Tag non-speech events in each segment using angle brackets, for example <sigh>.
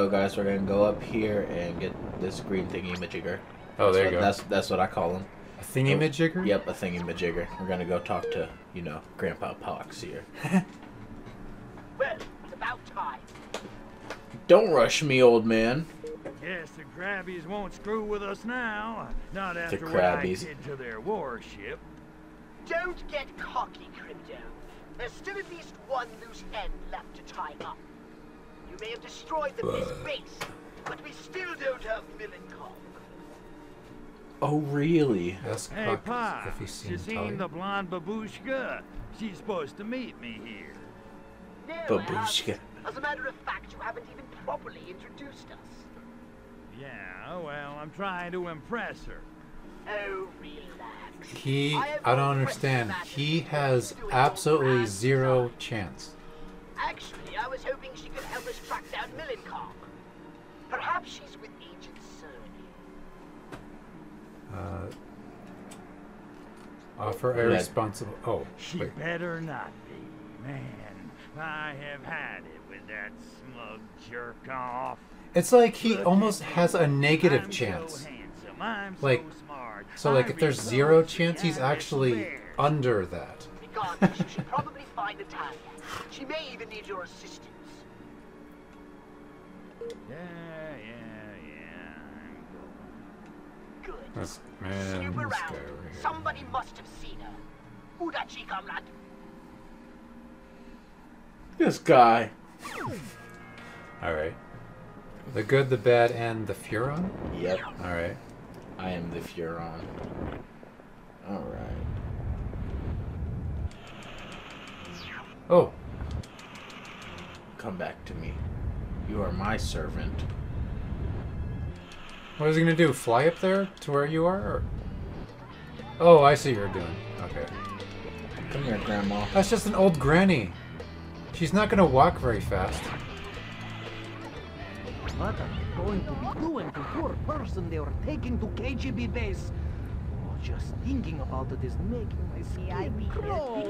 go, guys. We're gonna go up here and get this green thingy majigger. Oh, there you That's what- go. That's that's what I call him. A thingy majigger? Yep, a thingy majigger. We're gonna go talk to you know Grandpa Pox here. <laughs> Well, it's about time. Don't rush me, old man. Guess the Krabbies won't screw with us now. Not after what I Krabbies. did to their warship. Don't get cocky, Crypto. There's still at least one loose end left to tie up. You may have destroyed the Miss base, but we still don't have Milenkov. Oh, really? Ask Hey, Puck Pop, if you seen seen the blonde babushka? She's supposed to meet me here. No, Babushka. As a matter of fact, you haven't even properly introduced us. Yeah, well, I'm trying to impress her. Oh, relax. He, I have I don't understand. He has absolutely zero chance. Actually, I was hoping she could help us track down Milenkov. Perhaps she's with Agent Cerny. Uh, offer a responsible. Oh, She wait. better not be. Man, I have had it with that smug jerk off. It's like he Look almost has a negative I'm chance. So handsome. I'm Like- so smart. So, like, I'm if there's zero chance, he's and I actually swear. under that. Regardless, you should probably find Natalia. She may even need your assistance. Yeah, yeah, yeah. Good. That's, man, Snoop around. over. Somebody must have seen her. Udachi, comrade. This guy. All right. The good, the bad, and the Furon. Yep, All right. I am the Furon. All Oh, Come back to me. You are my servant. what is he gonna do? Fly up there to where you are? Or... Oh, I see what you're doing. Okay. Come here, Grandma. That's just an old granny. She's not gonna walk very fast. What are they going to be doing to poor person they are taking to KGB base? Oh, just thinking about it is making my May I be skin crawl.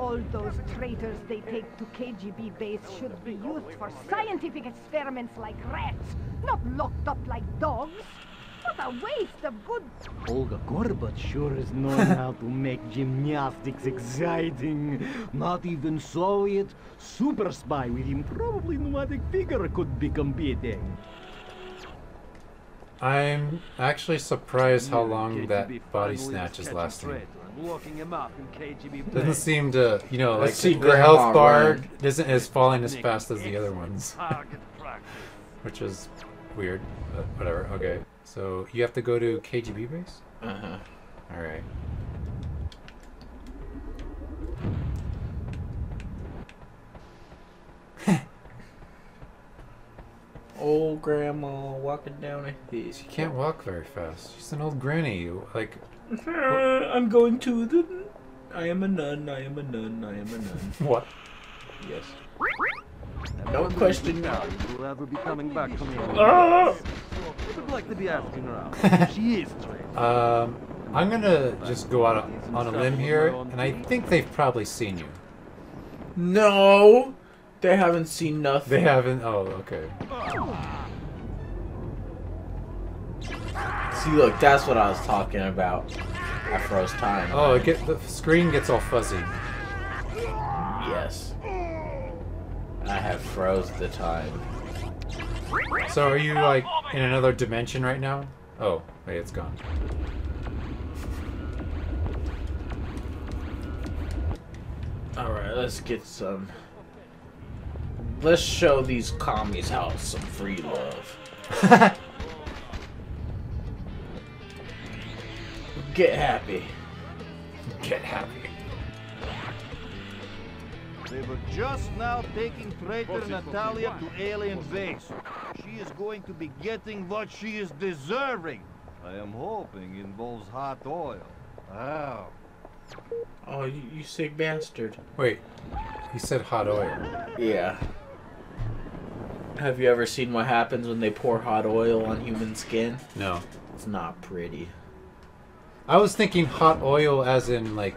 Helping you? All those traitors they take to KGB base should be used for scientific experiments like rats, not locked up like dogs. What a waste of good Olga Korbut sure is known <laughs> how to make gymnastics exciting. Not even Soviet super spy with improbably pneumatic figure could be competing. I'm actually surprised how long that body snatch is lasting. Traitor Locking him up in KGB Doesn't seem to, you know, like Let's see the health bar run. isn't as falling as fast as the other ones, <laughs> which is weird. But whatever. Okay. So you have to go to KGB base. Uh huh. All right. <laughs> Old Grandma walking down a hill. She can't walk very fast. She's an old granny. Like, I'm going to the. I am a nun. I am a nun. I am a nun. what? Yes. I'm Don't question now. me. Natalia will ever be coming back from here. Ah! Would like to be asking around. <laughs> she is trained. Um, I'm gonna just go out on- on a limb here, and I think they've probably seen you. No, they haven't seen nothing. They haven't. Oh, okay. See, look, that's what I was talking about. I froze time. Oh, it get the screen gets all fuzzy. yes. I have froze the time. So are you like in another dimension right now? Oh, wait, it's gone. All right, let's get some. Let's show these commies how some free love. <laughs> Get happy. Get happy. They were just now taking traitor Natalia to alien base. She is going to be getting what she is deserving. I am hoping involves hot oil. Wow. Oh, you, you sick bastard. Wait, he said hot oil. Yeah. Have you ever seen what happens when they pour hot oil on human skin? No. It's not pretty. I was thinking hot oil as in like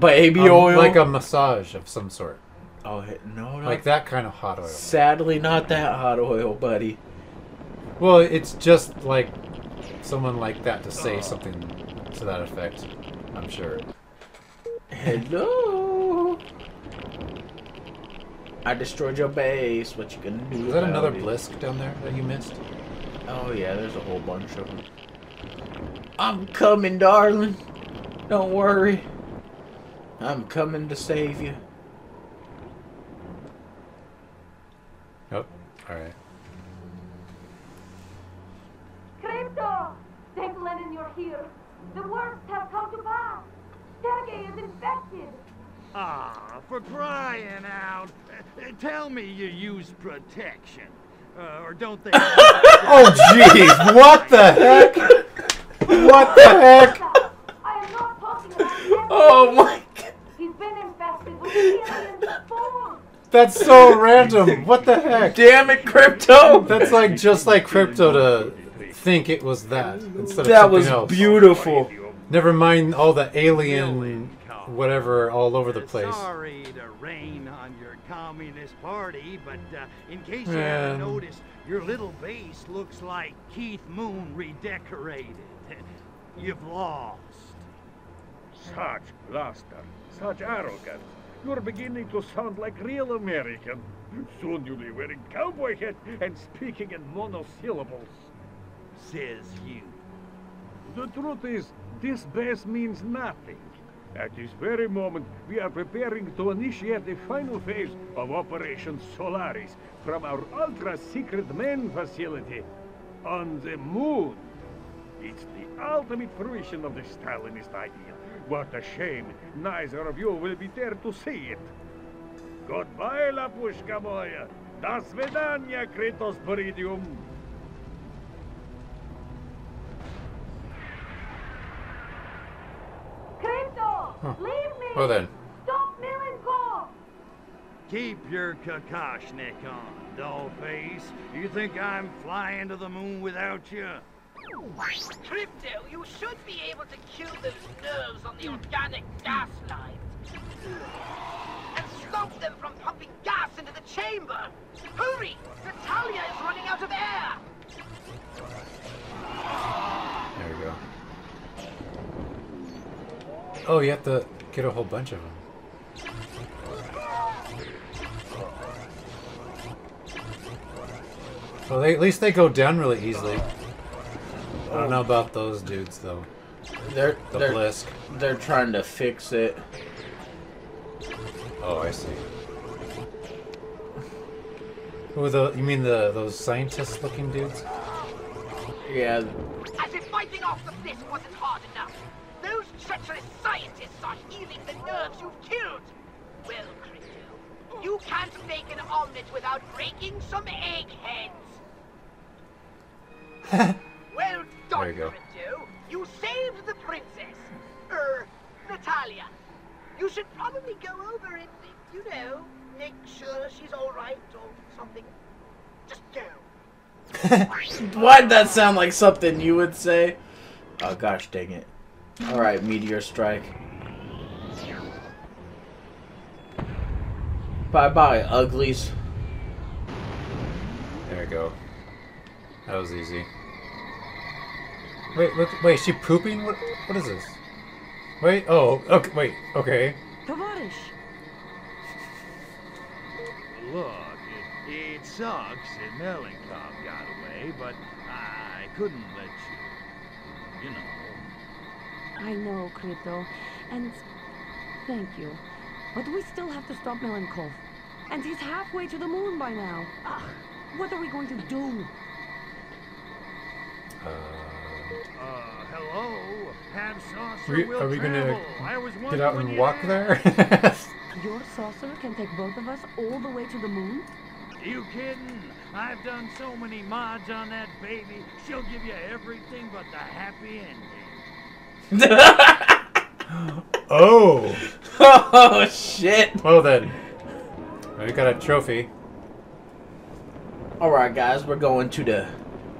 Baby um, oil? like a massage of some sort. Oh no, no. Like that kind of hot oil. Sadly, not that hot oil, buddy. Well, it's just like someone like that to say something to that effect. I'm sure. Hello. I destroyed your base. What you gonna do? Is that another it? Blisk down there that you missed? Oh yeah, there's a whole bunch of them. I'm coming, darling. Don't worry. I'm coming to save you. Oh, alright. Crypto! Thank Lenin you're here. The worst have come to pass. Sergei is infected. Ah, for crying out. Tell me you use protection. Uh, or don't they? <laughs> Oh, jeez! What the heck? What the heck? I am not talking about him. Oh my god. He's been infested with alien spores. That's so random. What the heck? Damn it, crypto. That's like just like crypto to think it was that instead of That something was else. beautiful. Never mind all the alien whatever all over the place. Sorry to rain on your communist party, but uh, in case you haven't noticed, your little base looks like Keith Moon redecorated. You've lost. Such bluster, such arrogance. You're beginning to sound like real American. Soon you'll be wearing cowboy hat and speaking in monosyllables. Says you. The truth is, this base means nothing. At this very moment, we are preparing to initiate the final phase of Operation Solaris from our ultra-secret main facility on the moon. It's the ultimate fruition of the Stalinist ideal. What a shame. Neither of you will be there to see it. Goodbye, Lapushka moya. До свидания, Критос Бридиум. Leave me! Well then. Stop milling Keep your Kokoshnik on, dollface. You think I'm flying to the moon without you? Crypto, you should be able to kill those nerves on the organic gas lines. And stop them from pumping gas into the chamber. Hurry! Natalia is running out of air! There we go. Oh, you have to get a whole bunch of them. Well, they, at least they go down really easily. I don't know about those dudes though. They're The they're Blisk. they're trying to fix it. Oh, I see. Who the? You mean the those scientist-looking dudes? Yeah, As if fighting off the Blisk wasn't hard enough. Those treacherous scientists are healing the nerves you've killed. Well, Crypto, you can't make an omelet without breaking some eggheads. <laughs> well done, There you go. Crypto. You saved the princess. Er, Natalia. You should probably go over and, you know, make sure she's all right or something. Just go. <laughs> why'd that sound like something you would say? Oh gosh, dang it! All right, meteor strike. Bye bye, uglies. There we go. That was easy. Wait, look, wait, is she pooping? What, what is this? Wait, oh, okay, wait, okay. Tavarish, Look, it, it sucks that Milenkov got away, but I couldn't let you, you know. I know, Crypto, and thank you. But we still have to stop Milenkov. And he's halfway to the moon by now. Ah, what are we going to do? Uh, Uh, hello? Have saucer we, will are we gonna travel. I was get out and walk had- there? <laughs> <laughs> Your saucer can take both of us all the way to the moon? You kidding? I've done so many mods on that baby. She'll give you everything but the happy ending. <laughs> oh! oh shit! Well then, we got a trophy. All right, guys, we're going to the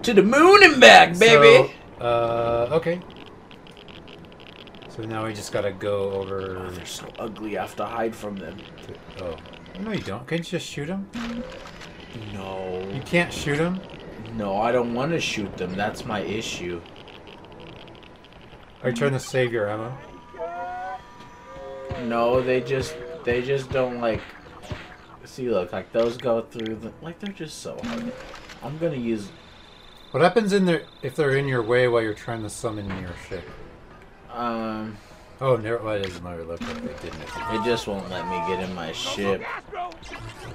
to the moon and back, baby. So, uh, okay. So now we just gotta go over. Oh, they're so ugly. I have to hide from them. To, oh, No, you don't. Can't you just shoot them? No. You can't shoot them. No, I don't want to shoot them. That's my issue. Are you trying to save your ammo? No, they just they just don't like. See, look, like those go through the like they're just so hard. I'm gonna use. What happens in there if they're in your way while you're trying to summon your ship? Um, Oh, never. It doesn't. Look, like they didn't. it just won't let me get in my ship.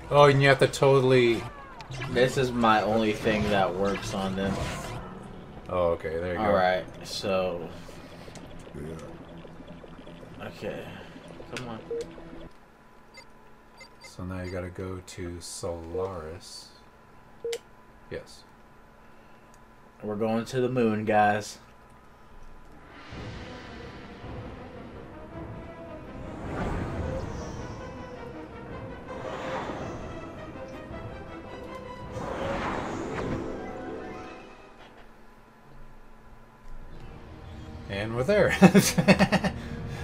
Oh, and you have to totally. This is my only thing that works on them. Oh, okay. There you go. All right, so. Okay, come on. So now you gotta go to Solaris. Yes. We're going to the moon, guys. And we're there. <laughs>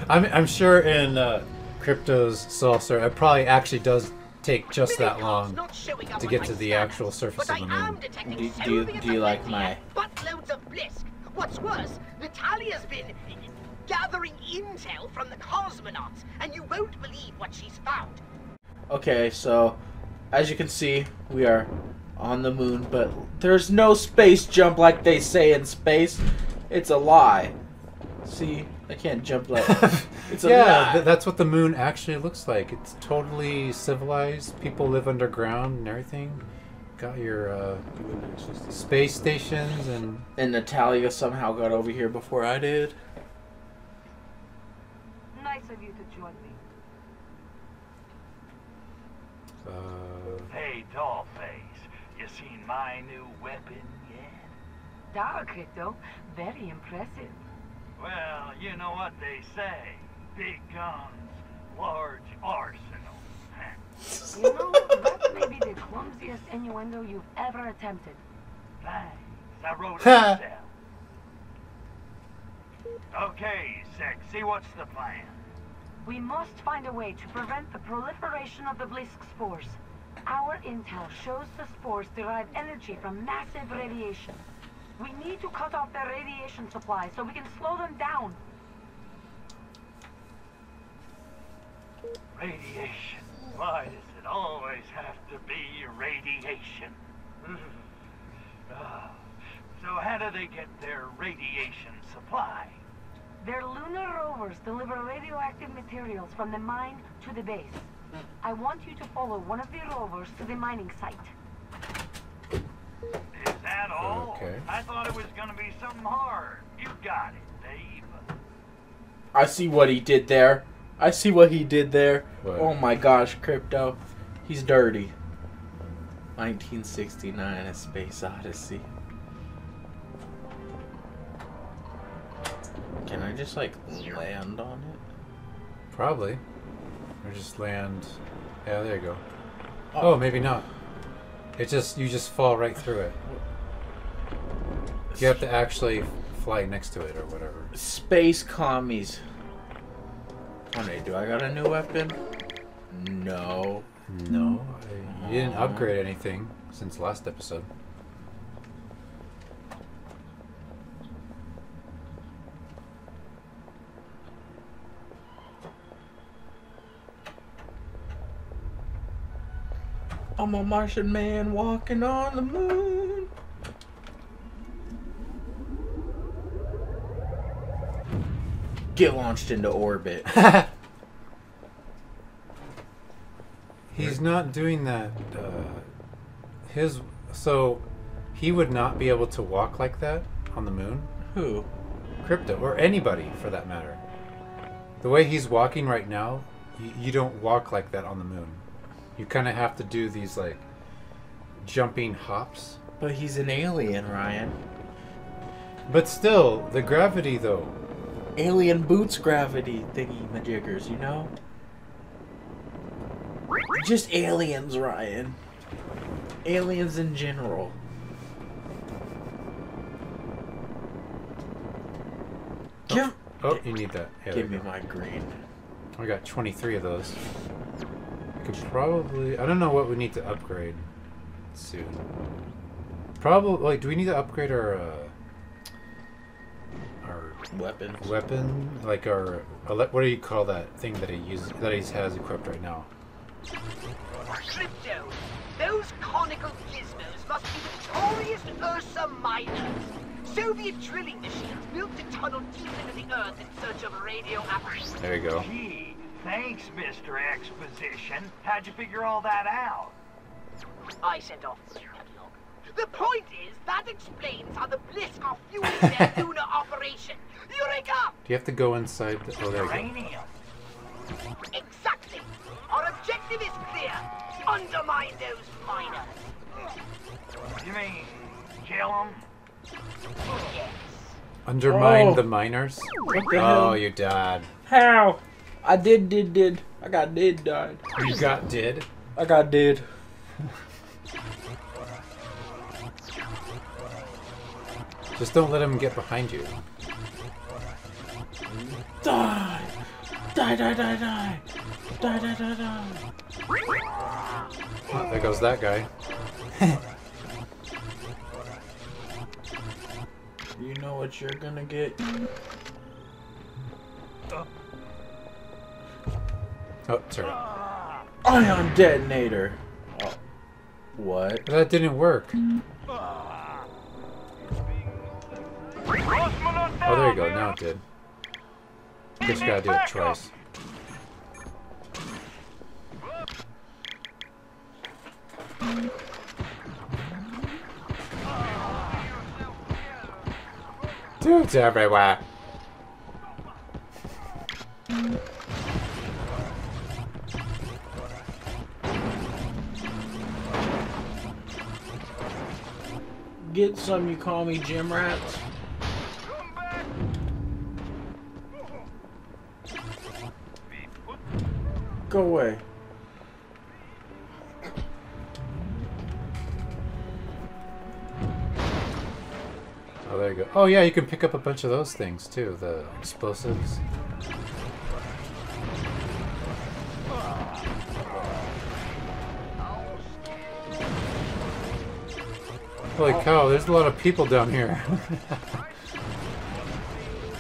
I'm, I'm sure in uh, Crypto's saucer, it probably actually does take just that long to get to the actual surface of the moon. Do, do do you like my? Buttloads of blisk. What's worse, Natalia's been gathering intel from the cosmonauts, and you won't believe what she's found. Okay, so as you can see, we are on the moon, but there's no space jump like they say in space. It's a lie. See, I can't jump like <laughs> it's a yeah, lie. th- that's what the moon actually looks like. It's totally civilized. People live underground and everything. Got your uh, space stations and and Natalia somehow got over here before I did. Nice of you to join me. uh, Hey, Dollface, you seen my new weapon yet? Dar Crypto, very impressive. Well, you know what they say. Big guns, large arsenal. You know, that may be the clumsiest innuendo you've ever attempted. Thanks. I wrote it Ha. myself. <laughs> Okay, sexy, what's the plan? We must find a way to prevent the proliferation of the Blisk spores. Our intel shows the spores derive energy from massive radiation. We need to cut off their radiation supply so we can slow them down. Radiation. Why does it always have to be radiation? Ah, so how do they get their radiation supply? Their lunar rovers deliver radioactive materials from the mine to the base. I want you to follow one of the rovers to the mining site. Is that all? Okay. I thought it was gonna be something hard. You got it, babe. I see what he did there. I see what he did there. What? Oh my gosh, crypto, he's dirty. 1969, A Space Odyssey. Can I just like land on it? probably. Or just land. Yeah, there you go. Oh. oh, maybe not. It just you just fall right through it. You have to actually fly next to it or whatever. Space commies. Honey, do I got a new weapon? No. No, I- you didn't upgrade anything since last episode. I'm a Martian man walking on the moon. Get launched into orbit. <laughs> He's not doing that. Uh, his so he would not be able to walk like that on the moon. Who? Crypto or anybody for that matter. The way he's walking right now, you, you don't walk like that on the moon. You kind of have to do these like jumping hops. But he's an alien, Ryan. But still, the gravity though. Alien boots gravity thingy majiggers, you know? Just aliens, Ryan. Aliens in general. Give, Oh, you need that. Yeah, give me you my green. I got 23 of those. I could probably. I don't know what we need to upgrade soon. Probably like, do we need to upgrade our uh, our Weapons. weapon? Like our what do you call that thing that he uses that he has equipped right now? Crypto, those conical gizmos must be notorious Ursa miners. Soviet drilling machines built to tunnel deep into the earth in search of radio apparatus. There you go. Gee, thanks, Mr. Exposition. How'd you figure all that out? I sent off the point is, that explains how the Blisk are fueling their <laughs> lunar operation. Eureka! Do you have to go inside? The, oh, there you go. Uranium. Exactly. Our objective is clear. Undermine those miners. You mean kill them? Yes. Undermine Oh. the miners. What the Oh, hell? you died. How? I did, did, did. I got did, died. You got did. I got did. Just don't let him get behind you. Die! Die, die, die, die! Die, die, die, die! Oh, there goes that guy. <laughs> You know what you're gonna get? Oh, sorry. Ion detonator! Oh. What? That didn't work. Oh, there you go. Now it did. Just gotta do it twice. Dudes everywhere. Get some, you call me gym rats? Go away. Oh, there you go. Oh, yeah, you can pick up a bunch of those things too. The explosives. Holy cow, there's a lot of people down here. <laughs>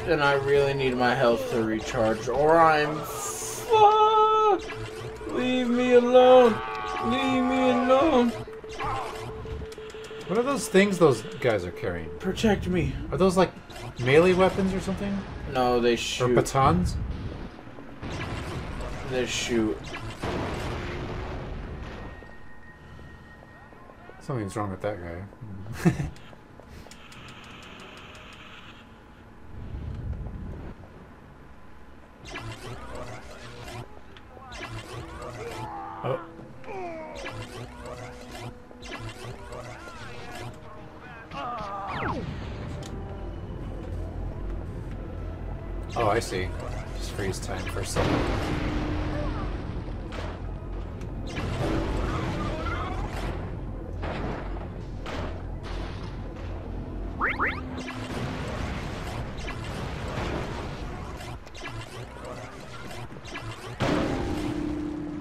And I really need my health to recharge, or I'm! Leave me alone! Leave me alone! what are those things those guys are carrying? Protect me. Are those like melee weapons or something? No, they Or shoot. batons? They shoot. Something's wrong with that guy. <laughs>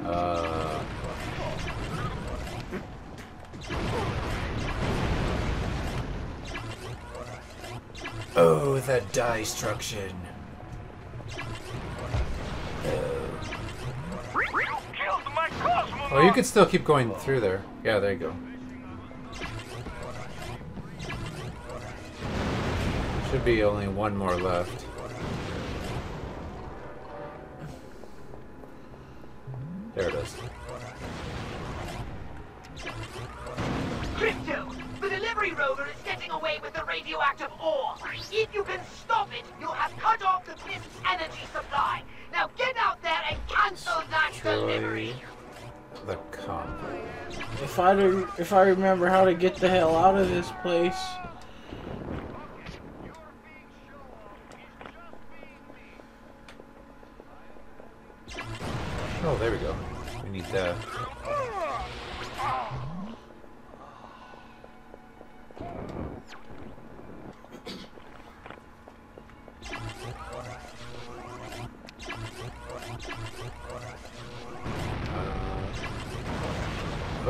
Uh, oh, die destruction. Oh, you could still keep going through there. Yeah, there you go. Should be only one more left. There it is. Crypto, the delivery rover is getting away with the radioactive ore. If you can stop it, you'll have cut off the Blisk's energy supply. Now get out there and cancel that delivery. The comp. If I do, if I remember how to get the hell out of this place. Oh, there we go. We need that. Uh,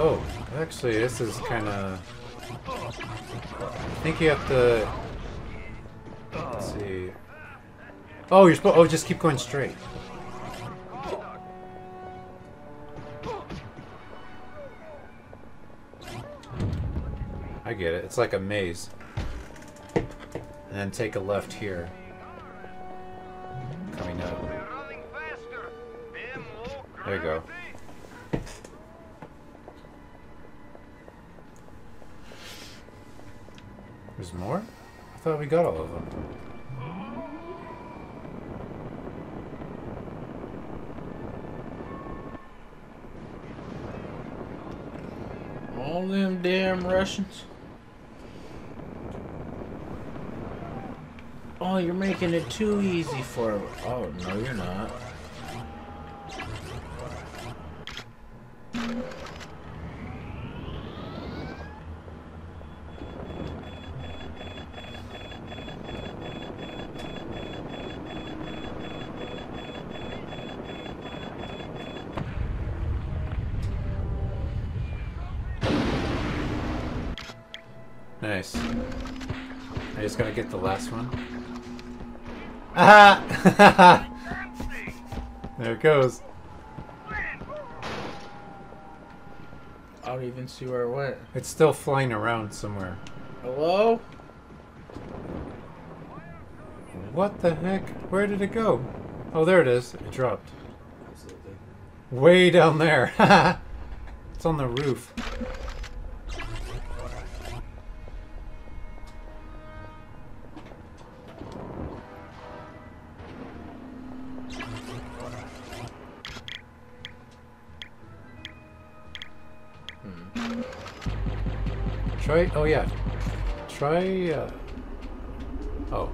Oh, actually, this is kind of. I think you have to. Let's see. Oh, you're supposed. Oh, just keep going straight. I get it. It's like a maze. And then take a left here. Coming up. There you go. There's more? I thought we got all of them. All them damn Russians. Oh, you're making it too easy for. Oh no, you're not. Nice. I just gotta get the last one. <laughs> There it goes. I don't even see where it went. It's still flying around somewhere. Hello? What the heck? Where did it go? Oh, there it is. It dropped. Way down there. <laughs> it's on the roof. Try. Oh yeah. Try. Uh, oh.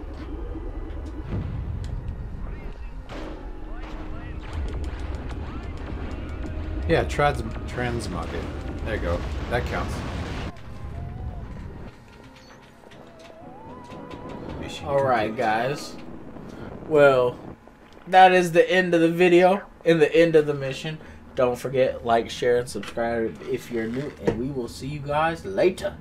Yeah, trans transmog it. There you go. That counts. Alright, guys. Well, that is the end of the video and the end of the mission. Don't forget, like, share, and subscribe if you're new, and we will see you guys later.